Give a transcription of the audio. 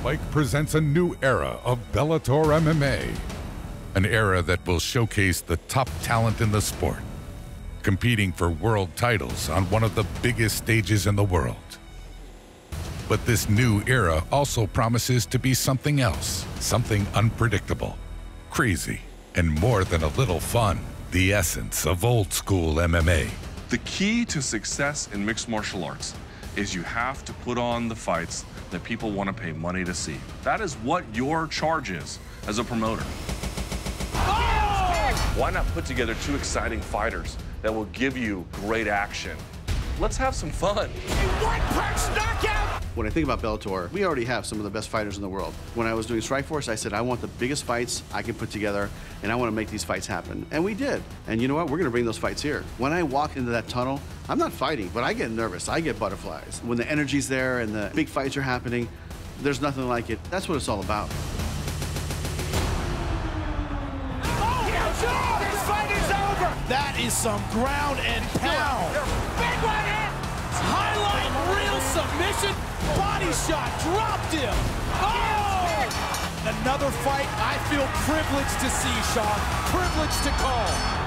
Spike presents a new era of Bellator MMA. An era that will showcase the top talent in the sport, competing for world titles on one of the biggest stages in the world. But this new era also promises to be something else, something unpredictable, crazy, and more than a little fun. The essence of old school MMA. The key to success in mixed martial arts is you have to put on the fights that people want to pay money to see. That is what your charge is as a promoter. Oh! Why not put together two exciting fighters that will give you great action? Let's have some fun. When I think about Bellator, we already have some of the best fighters in the world. When I was doing Strikeforce, I said, I want the biggest fights I can put together, and I want to make these fights happen. And we did. And you know what? We're going to bring those fights here. When I walk into that tunnel, I'm not fighting, but I get nervous. I get butterflies. When the energy's there and the big fights are happening, there's nothing like it. That's what it's all about. Oh shit! This fight is over! That is some ground and pound. Submission. Body shot dropped him. Oh! Another fight I feel privileged to see, Sean. Privileged to call.